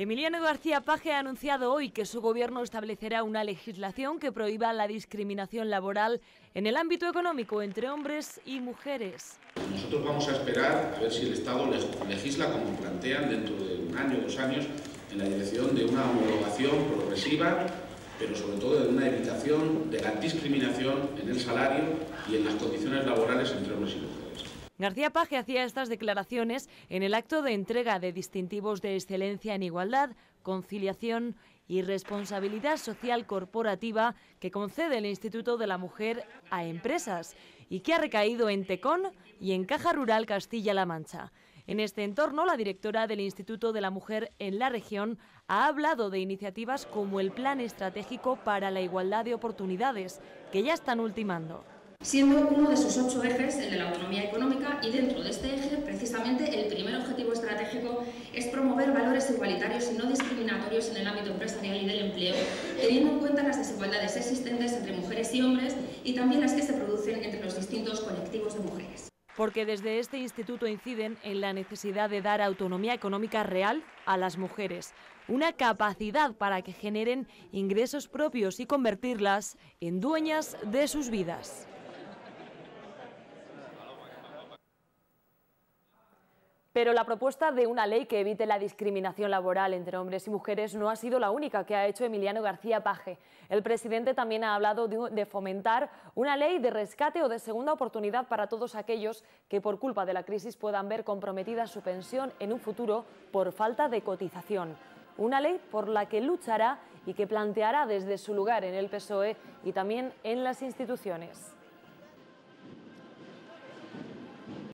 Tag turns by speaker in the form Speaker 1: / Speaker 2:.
Speaker 1: Emiliano García Paje ha anunciado hoy que su gobierno establecerá una legislación que prohíba la discriminación laboral en el ámbito económico entre hombres y mujeres.
Speaker 2: Nosotros vamos a esperar a ver si el Estado legisla como plantean dentro de un año o dos años en la dirección de una homologación progresiva, pero sobre todo de una evitación de la discriminación en el salario y en las condiciones laborales entre hombres y mujeres.
Speaker 1: García Paje hacía estas declaraciones en el acto de entrega de distintivos de excelencia en igualdad, conciliación y responsabilidad social corporativa que concede el Instituto de la Mujer a empresas y que ha recaído en Tecón y en Caja Rural Castilla-La Mancha. En este entorno, la directora del Instituto de la Mujer en la región ha hablado de iniciativas como el Plan Estratégico para la Igualdad de Oportunidades, que ya están ultimando
Speaker 3: siendo uno de sus ocho ejes el de la autonomía y dentro de este eje, precisamente, el primer objetivo estratégico es promover valores igualitarios y no discriminatorios en el ámbito empresarial y del empleo, teniendo en cuenta las desigualdades existentes entre mujeres y hombres y también las que se producen entre los distintos colectivos de mujeres
Speaker 1: porque desde este instituto inciden en la necesidad de dar autonomía económica real a las mujeres, una capacidad para que generen ingresos propios y convertirlas en dueñas de sus vidas. Pero la propuesta de una ley que evite la discriminación laboral entre hombres y mujeres no ha sido la única que ha hecho Emiliano García Paje. El presidente también ha hablado de, fomentar una ley de rescate o de segunda oportunidad para todos aquellos que por culpa de la crisis puedan ver comprometida su pensión en un futuro por falta de cotización. Una ley por la que luchará y que planteará desde su lugar en el PSOE y también en las instituciones.